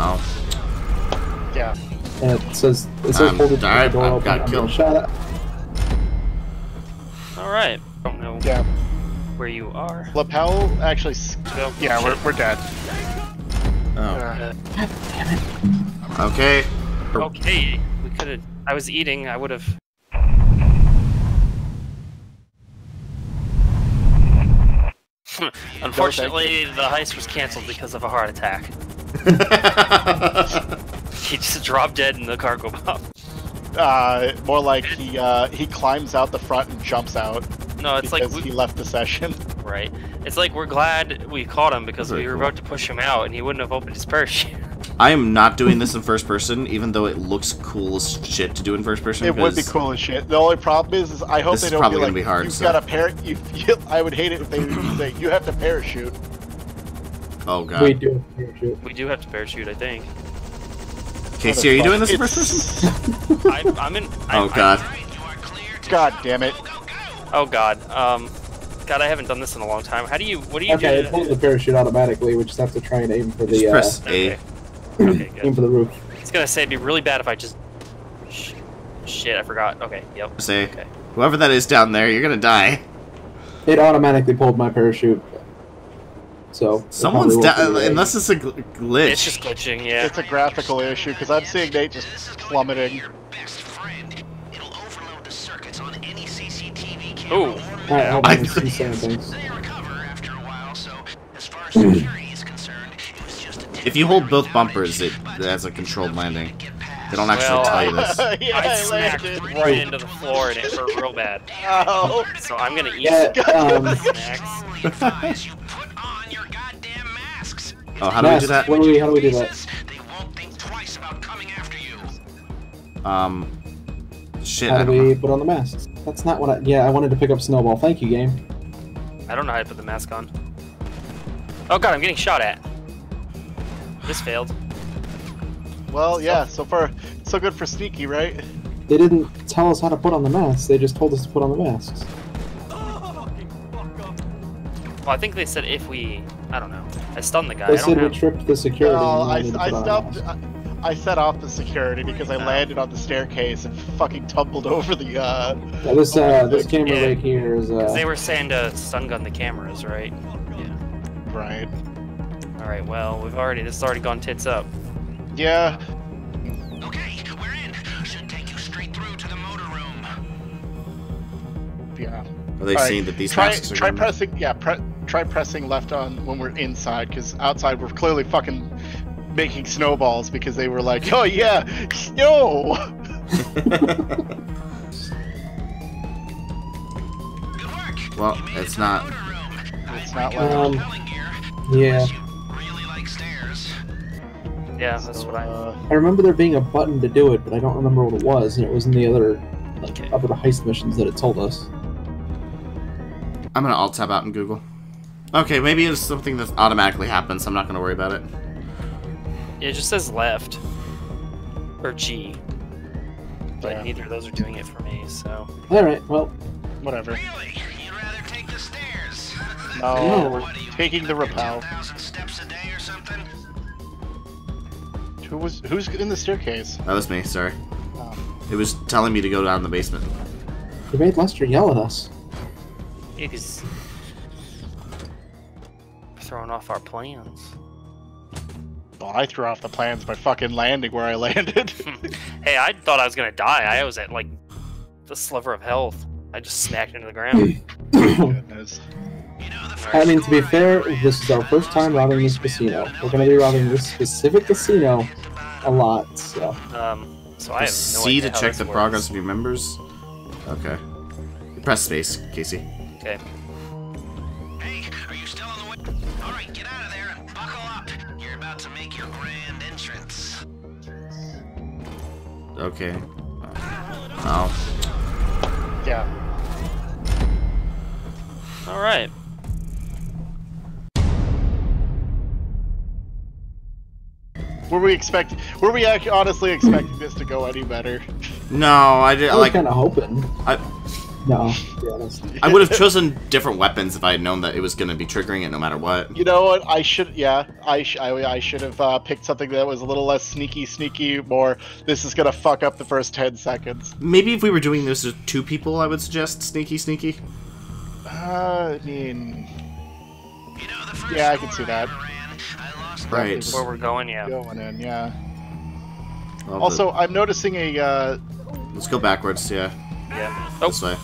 Oh. Yeah. And it says it says I'm hold it died. the door I've open. got I'm killed. gonna shut it. All right. Don't know Yeah. where you are. Rappel actually. s- Yeah, we're, we're dead. Oh. Uh, Okay. Okay. We could have. I was eating. I would have. Unfortunately, the heist was canceled because of a heart attack. He just dropped dead in the Cargobob. uh, more like he uh, he climbs out the front and jumps out No, it's like we, he left the session. right. It's like we're glad we caught him because Very we were cool. about to push him out, and he wouldn't have opened his parachute. I am not doing this in first person, even though it looks cool as shit to do in first person. It would be cool as shit. The only problem is, is I hope they don't probably be gonna like, be hard, you've so- got a par. You, you, I would hate it if they would say you have to parachute. Oh god. We do. Parachute. we do have to parachute, I think. Casey, are you doing this in first person? I, I'm in. I, Oh god. God damn it! Oh god. Um. God, I haven't done this in a long time. How do you? What do you Okay, do? it pulls the parachute automatically. We just have to try and aim for Just the uh, press A. Okay. Okay, aim good. for the roof. It's gonna say it'd be really bad if I just. Sh- Shit, I forgot. Okay, yep. Press A. Okay. Whoever that is down there, you're gonna die. It automatically pulled my parachute. So Someone's down, be uh, unless it's a gl- glitch. It's just glitching, yeah. It's a graphical issue because I'm seeing Nate just plummeting. Ooh. Alright, hold I- on. He's saying things. If you hold both bumpers, it that's a controlled landing. They don't actually Well, tell you this. yeah, I I smacked landed. right into the floor and it hurt real bad. Oh, So I'm gonna eat Yeah, some um, snacks. Oh, how do we do Mask, that? What do we, how do we do that? Um, shit. How I do don't we know. put on the masks? That's not what I. Yeah, I wanted to pick up Snowball. Thank you, game. I don't know how to put the mask on. Oh god, I'm getting shot at. This failed. well, yeah. So far, so good for sneaky, right? They didn't tell us how to put on the masks. They just told us to put on the masks. Well, I think they said if we. I don't know. I stunned the guy. They I don't said we have. tripped the security. No, I, I stopped. I, I set off the security because I landed on the staircase and fucking tumbled over the. uh... Yeah, this uh, this camera Yeah. right here is uh. 'cause they were saying to stun gun the cameras, right? Yeah. Right. All right. Well, we've already. This has already gone tits up. Yeah. Okay, we're in. Should take you straight through to the motor room. Yeah. Are they Alright, seeing that these Try masks are try pressing. Yeah. Pre- try pressing left on when we're inside because outside we're clearly fucking making snowballs because they were like, oh yeah, snow. Good work. well, it's not. It's not like. Um, yeah. Really like. Yeah, that's what I. uh, I remember there being a button to do it, but I don't remember what it was, and it was in the other, like, Okay. other heist missions that it told us. I'm gonna alt tab out in Google. Okay, maybe it's something that automatically happens. I'm not gonna worry about it. Yeah, It just says left or G, but Yeah. neither of those are doing it for me. So All right, well, whatever. Really? You'd rather take the stairs? No. No. What do you Taking the rappel. Who was who's in the staircase? That was me. Sorry. Oh. It was telling me to go down in the basement. you made Lester yell at us. he's throwing off our plans. Well, I threw off the plans by fucking landing where I landed. Hey, I thought I was gonna die. I was at like the sliver of health. I just smacked into the ground. Goodness. I mean, to be fair, this is our first time robbing this casino. We're gonna be robbing this specific casino a lot, so. Um, so I have no C idea to how check this the works. progress of your members. Okay. Press space, Casey. Okay. Hey, are you still on the way? All right, get out of there and buckle up. You're about to make your grand entrance. Okay. Oh. Yeah. All Were we expect? Were we actually honestly expecting this to go any better? No, I did. I was Like, kind of hoping. I, No, to be honest. I would have chosen different weapons if I had known that it was going to be triggering it no matter what. You know what? I should, yeah, I sh- I, I should have uh, picked something that was a little less sneaky, sneaky. More, this is gonna fuck up the first ten seconds. Maybe if we were doing this with two people, I would suggest sneaky, sneaky. Uh, I mean, You know, the first Yeah, I can see score that. Ran, I lost Right. Where we're going, yeah. going in, yeah. Well, Also, I'm noticing a. Uh, let's go backwards. Yeah, Yeah. Oh, this way.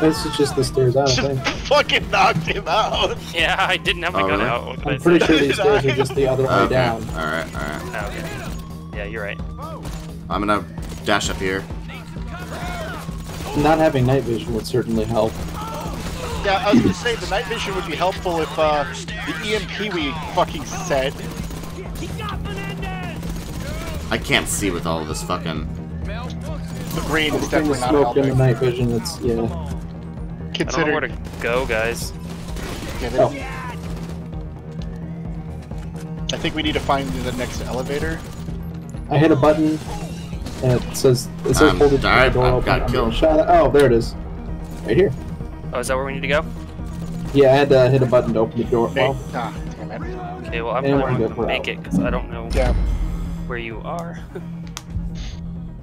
This is just the stairs out, I think. fucking knocked him out. yeah, I didn't have my Oh, gun really? out. I I'm pretty sure these stairs are just the other way Okay. down. All right, all right. Oh, okay. Yeah, you're right. I'm gonna dash up here. Not having night vision would certainly help. Yeah, I was gonna say the night vision would be helpful if uh, the EMP we fucking set. I can't see with all this fucking. The green is Between the definitely not smoke and the night vision, it's yeah. I don't know Consider. where to go, guys. Yeah, Oh. I think we need to find the next elevator. I hit a button and it says it says Um, hold it to the door I open. got killed. shot. Oh, there it is. Right here. Oh, is that where we need to go? Yeah, I had to hit a button to open the door. Well, ah, damn it. Okay, well, I'm probably not gonna make it because I don't know Yeah. where you are.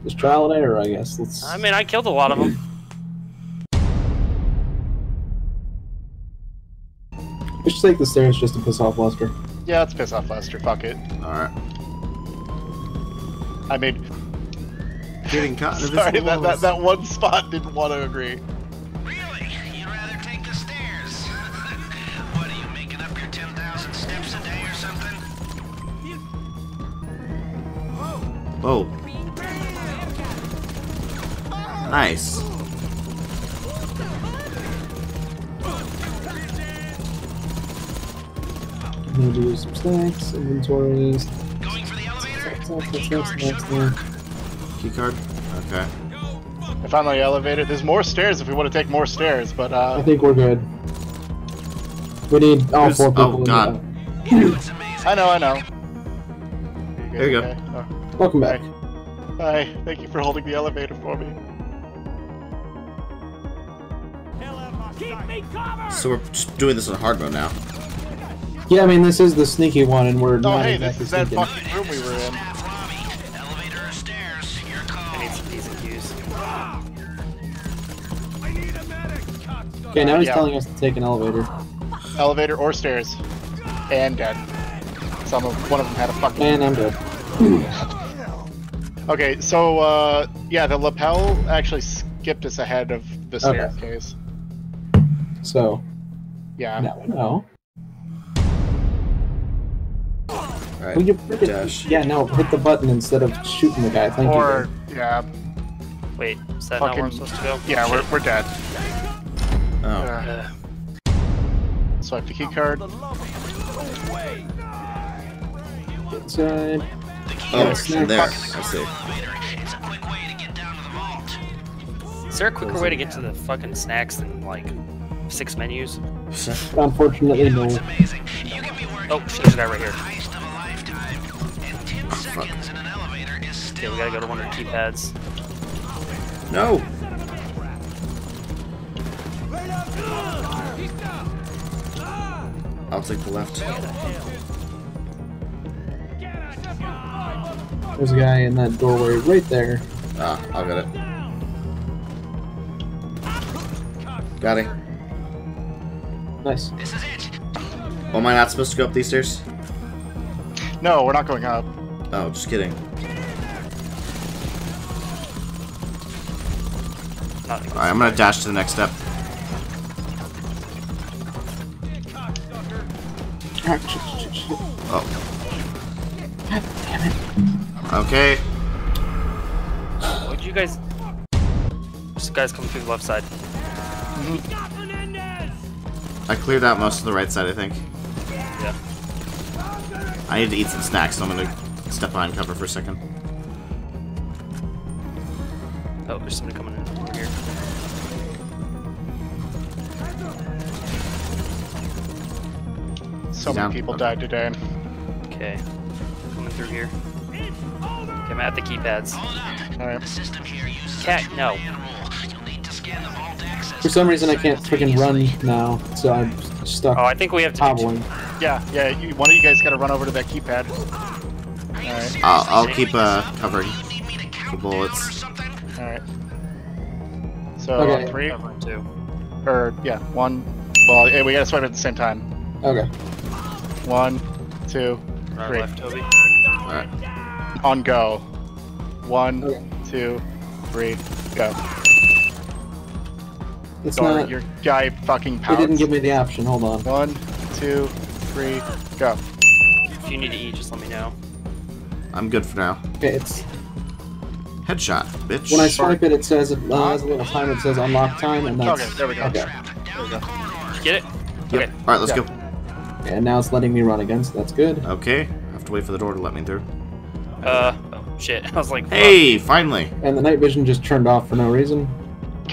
just trial and error, I guess. Let's. I mean, I killed a lot of them. We should take the stairs just to piss off Lester. Yeah, let's piss off Lester. Fuck it. All right. I mean, Getting caught in sorry, that, that, that one spot didn't want to agree. Nice. Need to use some snacks, inventories. Going for the elevator? Snacks, The snacks, key snacks, card snacks, should work. snacks. Key card. Okay. I found the elevator. There's more stairs if we want to take more stairs, but uh... I think we're good. We need all There's- four people. oh, in God. You know? I know, I know. There you go. Okay. Oh, Welcome back. hi. Thank you for holding the elevator for me. So we're just doing this in hard mode now. Yeah, I mean this is the sneaky one, and we're Oh, not hey, this is that sneaking. fucking room we were in. Staff lobby. Elevator stairs? Your call. I need some P's and Okay, now he's Yeah. telling us to take an elevator, Elevator or stairs. And dead. Some of one of them had a fucking. and I'm dead. Okay, so uh, yeah, the rappel actually skipped us ahead of the Okay. Staircase. So Yeah. now we know. Alright. Will you frickin- Dash. Yeah, no, hit the button instead of shooting the guy. Thank Or you. Or yeah, Wait, is that not where I'm supposed to go? yeah, we're, we're dead. Oh. Uh, swipe the key card. Get inside. Oh, snap. there. I see. A quick way to get down to the vault. is there a quicker way to get to the fucking snacks than like six menus? Unfortunately, no. It's amazing. You can be working Oh, shit, there's a guy right here. heist of a lifetime, and 10 fuck. seconds in an elevator is Okay, we gotta go to one of the keypads. No. I'll take the left. There's a guy in that doorway right there. Ah, I'll get it. Got it. Nice. This is it. Well, am I not supposed to go up these stairs? No, we're not going up. Oh, just kidding. Alright, I'm gonna dash to the next step. Oh. Damn it. Okay. What'd you guys? This guy's coming through the left side. Mm-hmm. I cleared out most of the right side, I think. Yeah. I need to eat some snacks, so I'm gonna step behind cover for a second. Oh, there's somebody coming in over here. So many people Okay. died today. Okay. Coming through here. Okay, I'm at the keypads. Hold up. All right. The system here uses Cat, no. For some reason, I can't freaking run now, so I'm stuck Oh, I think we have to. do hobbling. Yeah, yeah. You, one of you guys got to run over to that keypad. All right, I'll, I'll keep uh, covering the bullets. all right. So Okay. on three, two. or yeah, one. Well, yeah, we got to swipe at the same time. Okay. One, two, three. Right, left, Toby. Alright. on go. One, Okay. two, three, go. It's Sorry, not. your guy fucking They pouts. didn't give me the option. Hold on. One, two, three, go. If you need to eat, just let me know. I'm good for now. Okay, it's Headshot, bitch. when I swipe it, it says it uh, has a little time. It says unlock time, and that's Okay, there we go. Okay. There we go. Get it? Yep. Alright, let's Yeah. go. And now it's letting me run again, so that's good. Okay. I have to wait for the door to let me through. Uh, oh, shit. I was like, Hey, finally. And the night vision just turned off for no reason.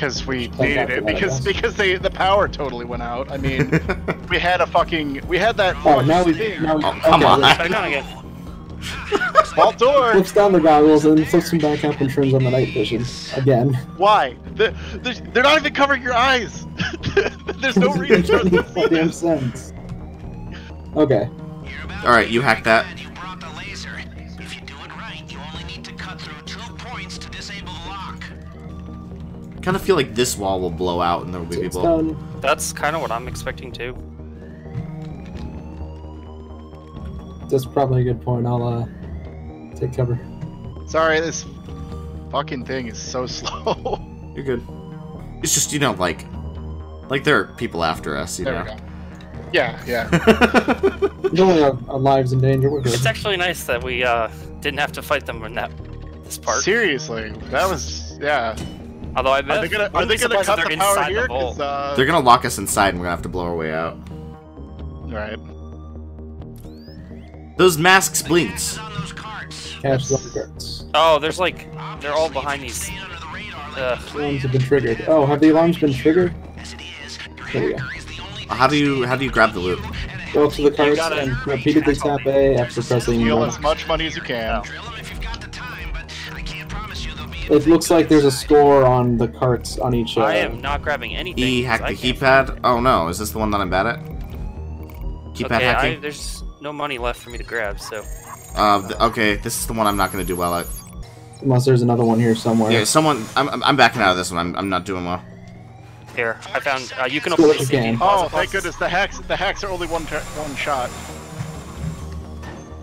Because we needed it. Because guess. because they the power totally went out. I mean, we had a fucking we had that Oh, fucking now we. thing. Now we Oh, come okay, on. let's- again. Vault door. Flips down the goggles and flips them back up and turns on the night vision again. Why? The, the, they're not even covering your eyes. There's no reason Doesn't for make us to see goddamn this. sense. Okay. Alright, you hack that. Kind of feel like this wall will blow out and there will be it's people. done. That's kind of what I'm expecting too. That's probably a good point. I'll uh take cover. Sorry, this fucking thing is so slow. You're good. It's just, you know, like, like there are people after us, you there we know. go. Yeah, yeah. We don't our, our lives in danger. We're good. It's actually nice that we uh didn't have to fight them in that this part. Seriously, that was yeah. Although I Are bet they gonna are they gonna cut the power here? the uh, They're gonna lock us inside and we're gonna have to blow our way out. right. Those masks blinked. On those carts. Catch the guards. Oh, there's like they're all behind these. Under the radar. Uh, Alarms have been triggered. Oh, have the alarms been triggered? As it is, There we go. hacker is the only How do you how do you grab the loot? Go up to the cards gotta- and repeatedly tap A after pressing. Steal as much money as you can. It looks like there's a score on the carts on each. Uh, I am not grabbing anything. E because hack the keypad. Oh no, is this the one that I'm bad at? Keypad Okay, I, there's no money left for me to grab, so Uh, th- okay, this is the one I'm not gonna do well at. Unless there's another one here somewhere. Yeah, someone. I'm, I'm- I'm backing out of this one. I'm, I'm not doing well. here I found. Uh, you can open the you safety can. deposit Oh, thank goodness. The hacks the hacks are only one one shot.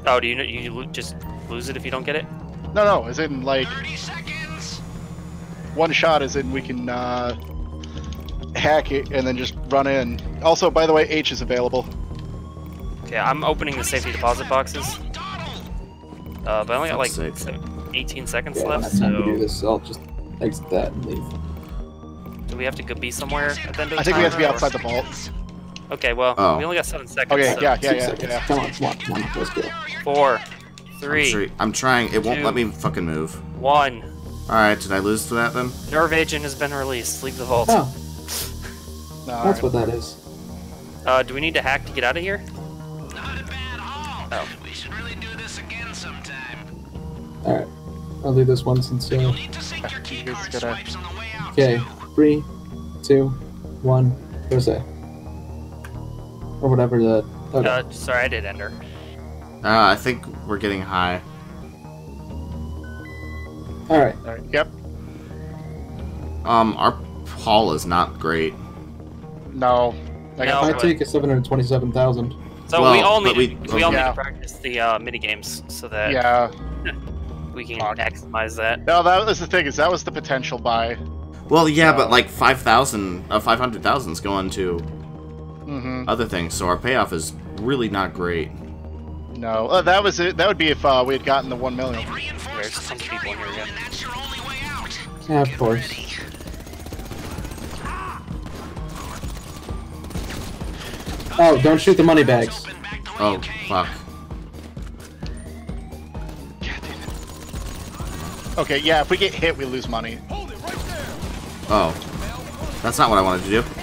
Oh, do you you just lose it if you don't get it? No, no, as in like 30 seconds. One shot as in we can uh, hack it and then just run in. Also, by the way, H is available. Okay, I'm opening the safety deposit boxes. Uh, but I only got like Fuck's sake. se- 18 seconds Yeah, I don't left, have time to do this. So I'll just exit that and leave. do we have to go be somewhere at the end of the I think we have to be timer, or- outside the vault. Okay, well, Oh. we only got seven seconds. Okay, so yeah, yeah, yeah, seconds. yeah. Come on, come on, come on. Let's go. Four, I'm, three, sure- I'm trying. It won't let me fucking move. one. All right, did I lose to that then? Nerve agent has been released. Leave the vault. Oh, No, that's what that is. Uh, do we need to hack to get out of here? Not a bad haul. Oh. We should really do this again sometime. All right, I'll do this one since. Uh, Need to sync your You key guys card gotta- swipes on the way out. okay, three, two, one. Press A. Or whatever the. Okay. Uh, sorry, I did enter. Uh, I think we're getting high. All right. All right. Yep. Um, our haul is not great. No. I got No. I take a seven hundred twenty-seven thousand. So Well, we all need we- to, we all Yeah. need to practice the uh, mini games so that Yeah. we can Fuck. maximize that. No, that was the thing. Is that was the potential buy. Well, yeah, but like five thousand, uh, five hundred thousand is going to Mm-hmm. other things, so our payoff is really not great. No, uh, that was it. That would be if uh, we had gotten the one million. There's tons of people here again. That's your only way out. Yeah, of course. Oh, don't shoot the money bags. Open back door Oh, fuck. Okay, yeah. If we get hit, we lose money. Oh, that's not what I wanted to do.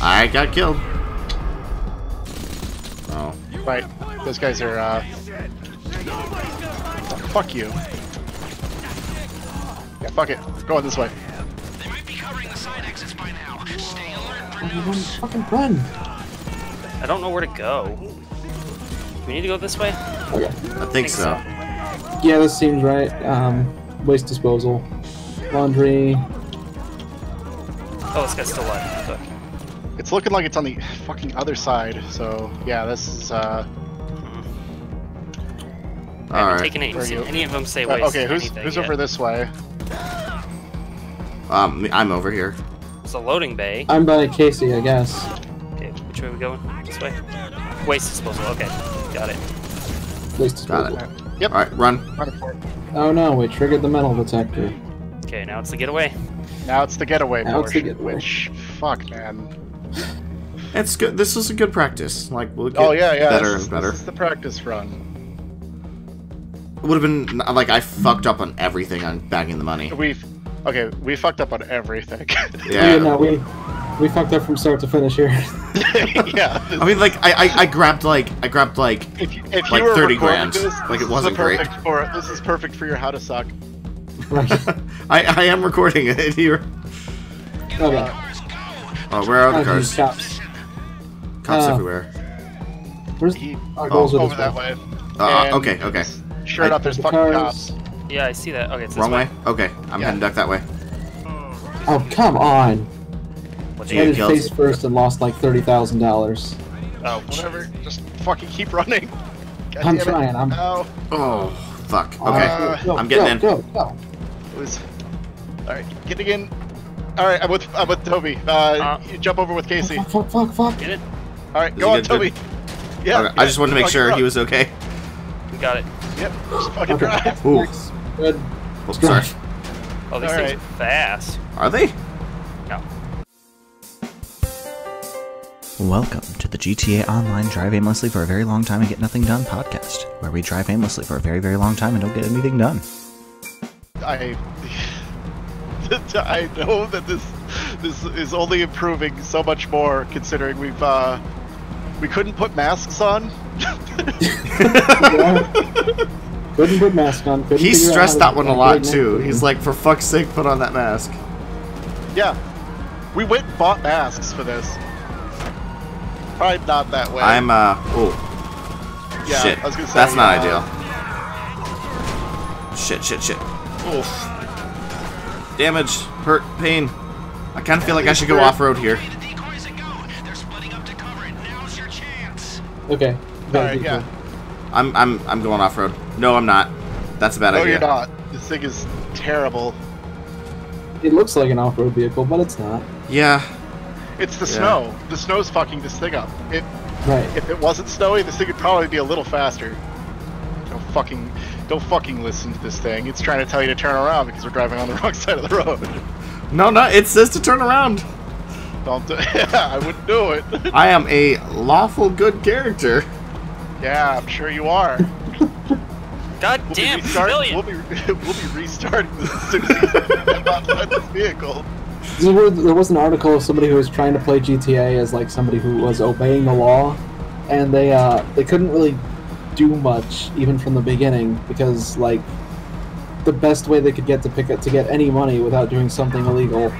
I got killed. Oh, Right. Those guys are. uh... Fuck you. Yeah, fuck it. Going this way. They might be covering the side exits by now. Stay alert. Run, fucking run. I don't know where to go. We need to go this way? Okay. I think so. Yeah, this seems right. Um, waste disposal, laundry. Oh, this guy's still alive. Fuck. It's looking like it's on the fucking other side. So yeah, this is. uh I haven't Alright. taken any, Where you? any of them say uh, Okay, who's who's yet. over this way? Um, I'm over here. It's a loading bay. I'm by Casey, I guess. Okay, which way are we going? This way? Waste disposal, okay. Got it. Waste Got disposal. it. Yep. Alright, run. Running for it. Oh no, we triggered the metal detector. Okay, now it's the getaway. Now it's the getaway Now it's the getaway. which fuck, man. It's good. This is a good practice. Like, we'll get Oh yeah, yeah. better this, and better. This is the practice run. It would have been like I fucked up on everything on bagging the money. We've okay. We fucked up on everything. Yeah, Yeah. no, we we fucked up from start to finish here. yeah. I mean, like I, I I grabbed like I grabbed like If you, if like you 30 recording grand. This, Like, it wasn't the great. perfect For, this is perfect for your how to suck. right. I I am recording it here. Okay. Uh, oh, where are the Oh, cars? These cops. Cops Uh, everywhere. Where's He, our goals are over that way. way. Uh, okay, okay. Sure I- enough, there's The fucking cars. cops. Yeah, I see that. Okay, it's this Wrong way. Okay, I'm Yeah. heading back that way. Oh come on! What Yeah, I the did killed. face first and lost like thirty thousand dollars. Oh, Whatever. Just fucking keep running. God I'm damn it. trying, I'm- Ow. Oh, fuck. Okay, Uh, go, I'm getting go, in. Go, go. It was. All right, getting in. All right, I'm with I'm with Toby. Uh, Uh. you jump over with Casey. Fuck, fuck, fuck, fuck. Get it? All right, Is go on, good? Toby. Yeah. Okay, I just wanted to make sure he was okay. We got it. Yep. Just fucking Okay. drive. Ooh. Good. Oh, sorry. Oh, these All things right. are fast. Are they? No. Welcome to the GTA Online Drive Aimlessly for a Very Long Time and Get Nothing Done podcast, where we drive aimlessly for a very, very long time and don't get anything done. I I know that this this is only improving so much more considering we've uh we couldn't put masks on. Yeah. couldn't put mask on. Couldn't He stressed that one a lot too. engine. He's like, for fuck's sake, put on that mask. yeah. We went and bought masks for this. Probably not that way. I'm uh oh yeah, shit. I was gonna say That's not uh, ideal. Shit, shit, shit. Oof. Damage, hurt, pain. I kind of feel like I should go off road here. Okay. All right, yeah. I'm I'm I'm going off road. No, I'm not. That's a bad No, idea. you're not. This thing is terrible. It looks like an off-road vehicle, but it's not. Yeah. It's the Yeah. snow. The snow's fucking this thing up. It Right. if it wasn't snowy, this thing would probably be a little faster. Don't fucking don't fucking listen to this thing. It's trying to tell you to turn around because we're driving on the wrong side of the road. No, no, it says to turn around. Don't do yeah, I wouldn't do it. I am a lawful good character. yeah, I'm sure you are. God We'll damn, be restart- we'll be we'll be restarting this as soon as you step outside this vehicle. There was, there was an article of somebody who was trying to play GTA as like somebody who was obeying the law, and they uh, they couldn't really do much even from the beginning because like the best way they could get to pick up to get any money without doing something illegal.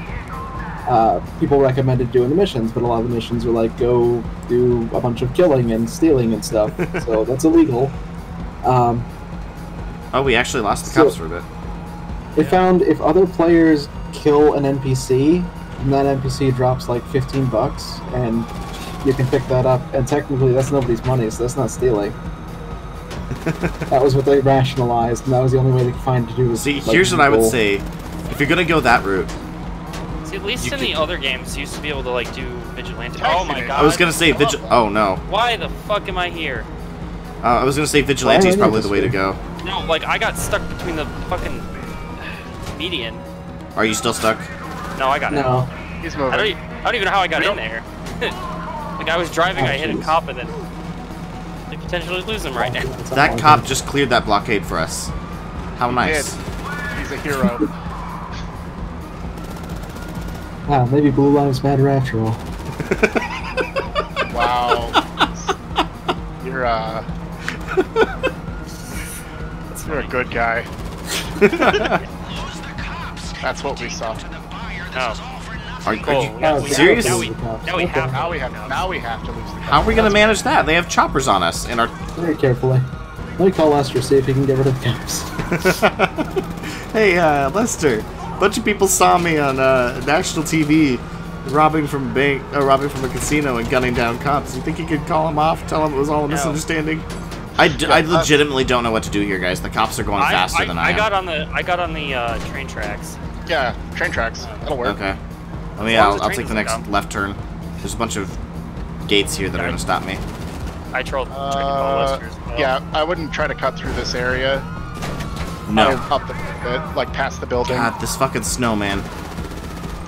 Uh, people recommended doing the missions, but a lot of the missions were like go do a bunch of killing and stealing and stuff, so that's illegal. Um, Oh, we actually lost the So- cops for a bit. They found if other players kill an NPC, and that NPC drops like 15 bucks, and you can pick that up. And technically, that's nobody's money, so that's not stealing. that was what they rationalized, and that was the only way they could find to do. Was, See, like, here's what I would say. If you're gonna go that route, See, at least You in the other games, you used to be able to like do vigilante. Oh my god! I was gonna say vigil. Oh no. Why the fuck am I here? Uh, I was gonna say vigilante is Why am I probably the way to go. No, like I got stuck between the fucking median. Are you still stuck? No, I got it. No. He's I don't, moving. e- I don't even know how I got in there. like I was driving, Oh, I hit a cop, and then I potentially lose him right now. That cop just cleared that blockade for us. How nice. did. He's a hero. Ah, maybe Blue Lives Matter after all. wow. You're uh you're a good guy. Lose the cops. That's what we saw. Oh, Are, are cool. you, Now we- serious? Now we, now we have. Now we have now we have to lose the How are we gonna manage that? They have choppers on us and our. Very carefully. Let me call Lester, see if he can get rid of the cops. hey, uh, Lester. A bunch of people saw me on uh, national TV robbing from a bank, uh, robbing from a casino and gunning down cops. You think you could call them off? Tell them it was all a No. misunderstanding? I legitimately don't know what to do here, guys. The cops are going I, faster I, than I, I am. got on the I got on the uh, train tracks. Yeah, train tracks. That'll work. Okay. Let me. I'll, I'll take the next come. left turn. There's a bunch of gates here that are gonna stop me. I trolled. tried to call Uh, well. yeah, I wouldn't try to cut through this area. No. Up the bit, like past the building. God, this fucking snowman.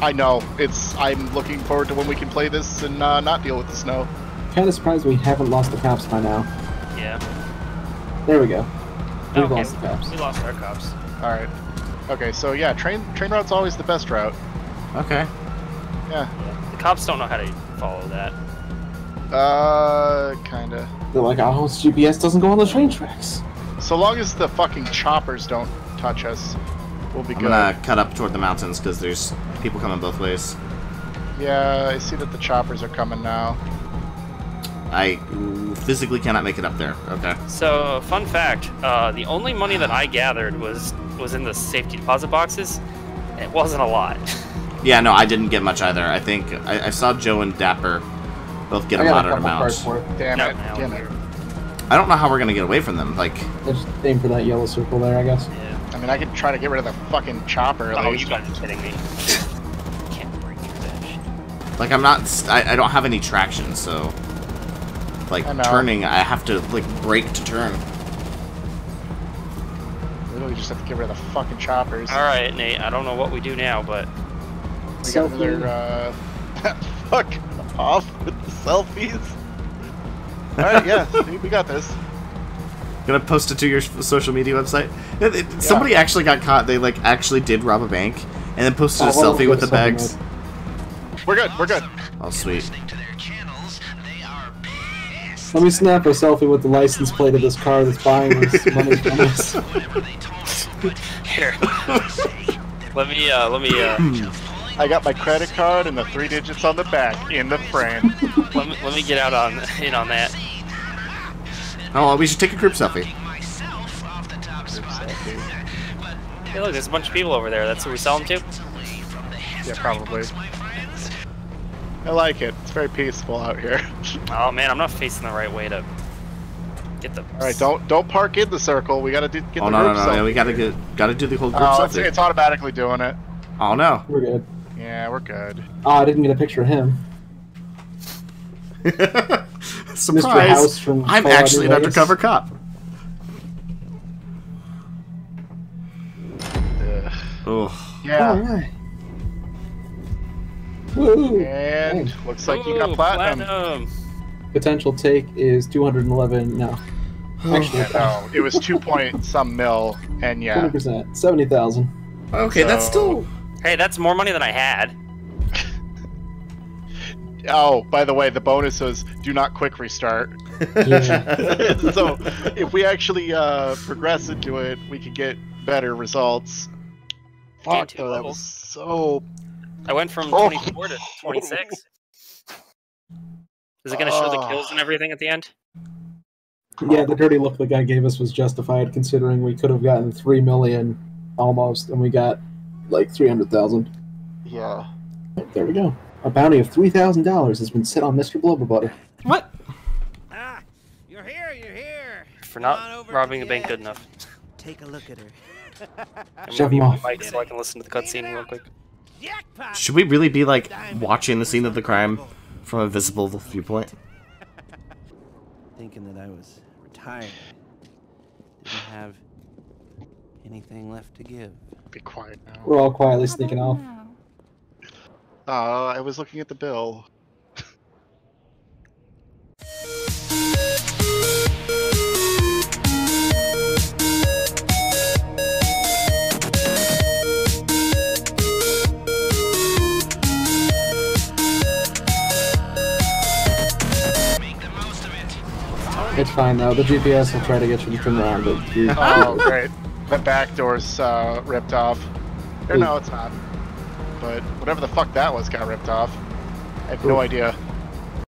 I know. It's. I'm looking forward to when we can play this and uh, not deal with the snow. kind of surprised we haven't lost the cops by now. Yeah. There we go. We've Okay, lost the cops. We lost our cops. All right. Okay, so yeah, train train route's always the best route. Okay. Yeah. The cops don't know how to follow that. Uh, kinda. They're like, oh, its GPS doesn't go on the train tracks. So long as the fucking choppers don't touch us, we'll be I'm good. gonna cut up toward the mountains because there's people coming both ways. Yeah, I see that the choppers are coming now. I physically cannot make it up there. Okay. So, fun fact: uh, the only money that I gathered was was in the safety deposit boxes. It wasn't a lot. Yeah, no, I didn't get much either. I think I, I saw Joe and Dapper both get I a got a moderate couple amount. cards for it. Damn it! Damn it! I don't know how we're gonna get away from them. Like, I just aim for that yellow circle there, I guess. Yeah. I mean, I could try to get rid of the fucking chopper. At Oh, you gotta be kidding me! Can't break through that shit. like I'm not. I, I don't have any traction, so like I turning, I have to like brake to turn. Literally just have to get rid of the fucking choppers. All right, Nate. I don't know what we do now, but We got Selfie. another. Uh... fuck off with the selfies. All right, yeah, see, we got this. Gonna post it to your social media website. It- it- Somebody actually got caught. They like actually did rob a bank and then posted a Oh, well, selfie with the that's something bags. We're good. We're good. Oh sweet. Listening to their channels, they are pissed. Let me snap a selfie with the license plate of this car that's buying this money from us. Whatever they told you. here. let me uh, let me uh, I got my credit card and the three digits on the back in the frame. let me let me get out on in on that. Oh, we should take a group selfie. Myself off the top spot. Hey, look, there's a bunch of people over there. That's who we sell them to. Yeah, probably. I like it. It's very peaceful out here. Oh man, I'm not facing the right way to get the. All right, don't don't park in the circle. We gotta do, get Oh the no no group no! yeah, selfie. we gotta get gotta do the whole group Oh, it's, selfie. it's automatically doing it. Oh no! We're good. Yeah, we're good. Oh, I didn't get a picture of him. Surprise! House from I'm Fallout actually an undercover cop. Ugh. Oh, Yeah. Alright. Woo! And Dang. looks like you got Ooh, platinum. Potential take is 211. No. Oh, actually, Yeah, no, it was two point some mil, and yeah. 20%. 70,000. okay, that's So- still. Hey, that's more money than I had. Oh, by the way, the bonus is do not quick restart. Yeah. so if we actually uh, progress into it, we can get better results. Fuck, two though, that was so. I went from Oh. 24 to 26. Is it gonna show the Oh. kills and everything at the end? Yeah, the dirty look the guy gave us was justified considering we could have gotten 3 million almost, and we got like 300,000. Yeah. There we go. A bounty of $3,000 has been set on Mr. Blubberbutter. What? Ah, you're here, you're here. For not robbing to the bank good enough. Take a look at her. I'm Shove him off. mic so I can listen to the cutscene real quick. Should we really be like watching the scene of the crime from a visible viewpoint? Thinking that I was retired. Didn't have anything left to give. Be quiet now. We're all quietly sneaking off. Uh, I was looking at the bill. Make the most of it. It's fine though. The GPS will try to get you to turn around, but you Oh, great. The back door's uh, ripped off. Or no, it's not. But whatever the fuck that was got ripped off. I have no idea.